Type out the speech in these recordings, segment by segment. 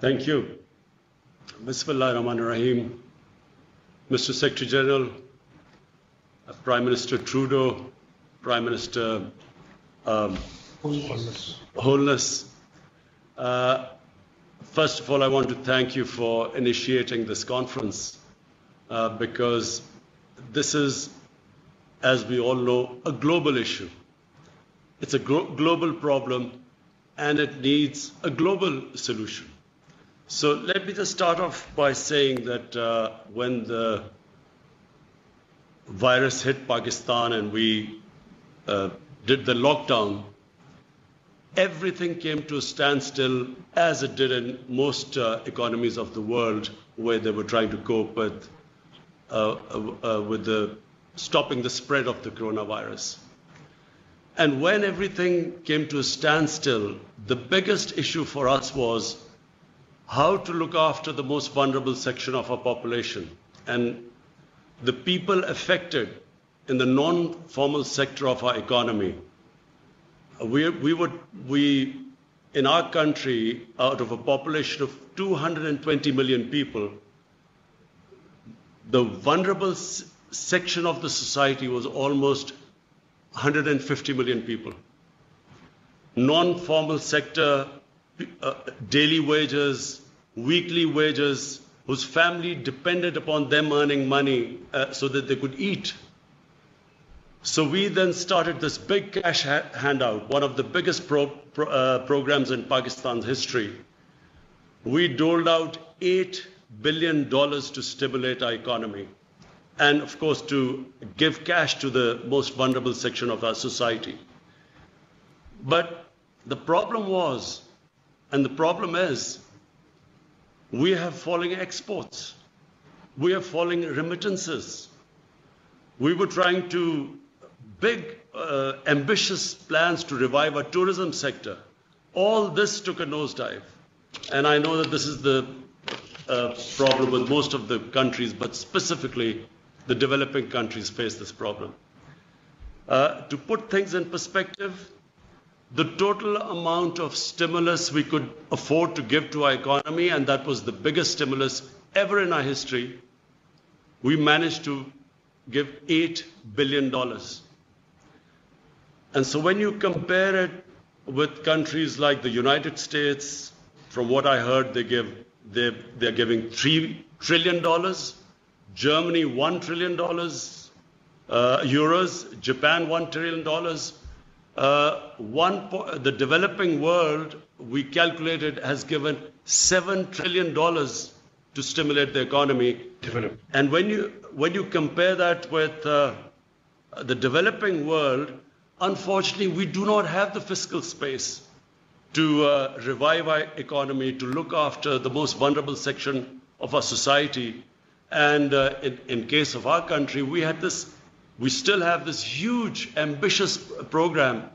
Thank you. Bismillah Rahman Rahim. Mr. Secretary General, uh, Prime Minister Trudeau, Prime Minister um, Holness. Uh, first of all, I want to thank you for initiating this conference uh, because this is, as we all know, a global issue. It's a glo- global problem and it needs a global solution. So let me just start off by saying that uh, when the virus hit Pakistan and we uh, did the lockdown, everything came to a standstill as it did in most uh, economies of the world where they were trying to cope with, uh, uh, uh, with the stopping the spread of the coronavirus. And when everything came to a standstill, the biggest issue for us was how to look after the most vulnerable section of our population. And the people affected in the non-formal sector of our economy. We, we would, we, in our country, out of a population of 220 million people, the vulnerable section of the society was almost 150 million people. Non-formal sector, uh, daily wages, weekly wages, whose family depended upon them earning money uh, so that they could eat. So we then started this big cash ha- handout, one of the biggest pro- pro- uh, programs in Pakistan's history. We doled out $8 billion to stimulate our economy and, of course, to give cash to the most vulnerable section of our society. But the problem was, and the problem is, we have falling exports. We have falling remittances. We were trying to big, uh, ambitious plans to revive our tourism sector. All this took a nosedive. And I know that this is the uh, problem with most of the countries, but specifically the developing countries face this problem. Uh, to put things in perspective, the total amount of stimulus we could afford to give to our economy, and that was the biggest stimulus ever in our history, we managed to give $8 billion. And so when you compare it with countries like the United States, from what I heard, they give, they, they're giving $3 trillion, Germany $1 trillion, uh, euros, Japan $1 trillion, the developing world, we calculated, has given $7 trillion to stimulate the economy. And when you, when you compare that with uh, the developing world, unfortunately, we do not have the fiscal space to uh, revive our economy, to look after the most vulnerable section of our society. And uh, in, in case of our country, we had this, we still have this huge, ambitious program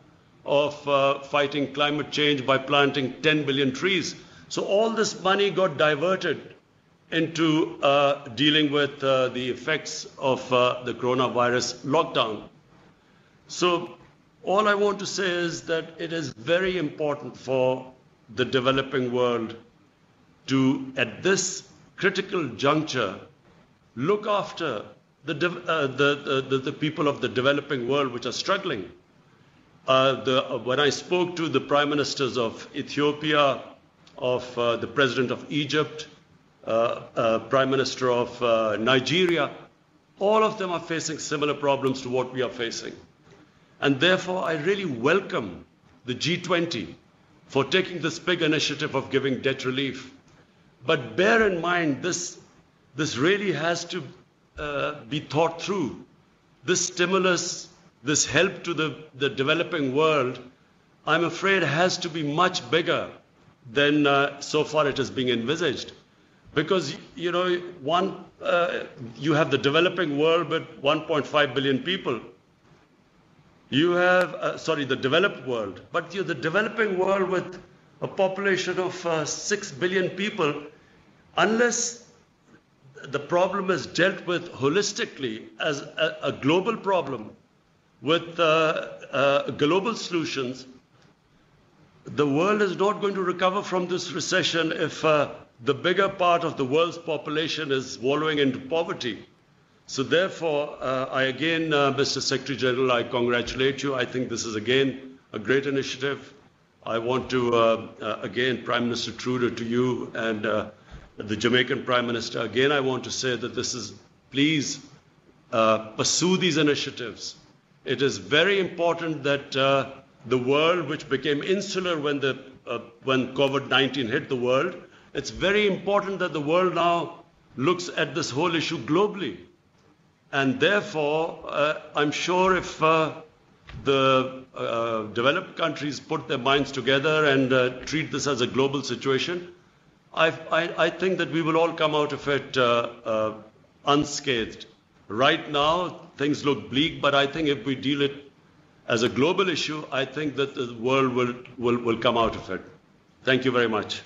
of uh, fighting climate change by planting 10 billion trees. So all this money got diverted into uh, dealing with uh, the effects of uh, the coronavirus lockdown. So all I want to say is that it is very important for the developing world to, at this critical juncture, look after the, uh, the, the, the people of the developing world which are struggling. Uh, the, uh, when I spoke to the prime ministers of Ethiopia, of uh, the president of Egypt, uh, uh, prime minister of Nigeria, all of them are facing similar problems to what we are facing. And therefore, I really welcome the G20 for taking this big initiative of giving debt relief. But bear in mind, this, this really has to uh, be thought through. This stimulus, this help to the, the developing world, I'm afraid has to be much bigger than uh, so far it is being envisaged. Because, you know, one, uh, you have the developing world with 1.5 billion people. You have, uh, sorry, the developed world, but you the developing world with a population of uh, 6 billion people, unless the problem is dealt with holistically as a, a global problem with uh, uh, global solutions, the world is not going to recover from this recession if uh, the bigger part of the world's population is wallowing into poverty. So therefore, uh, I again, uh, Mr. Secretary General, I congratulate you. I think this is again a great initiative. I want to, uh, again, Prime Minister Trudeau, to you and the Jamaican Prime Minister, again, I want to say that this is, please uh, pursue these initiatives. It is very important that uh, the world, which became insular when, the, uh, when COVID-19 hit the world, it's very important that the world now looks at this whole issue globally. And therefore, uh, I'm sure if uh, the uh, developed countries put their minds together and treat this as a global situation, I, I, think that we will all come out of it uh, uh, unscathed. Right now, things look bleak, but I think if we deal it as a global issue, I think that the world will, will, will come out of it. Thank you very much.